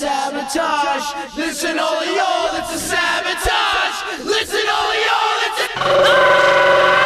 sabotage. Listen, all y'all, it's a sabotage. Listen, all y'all, it's a.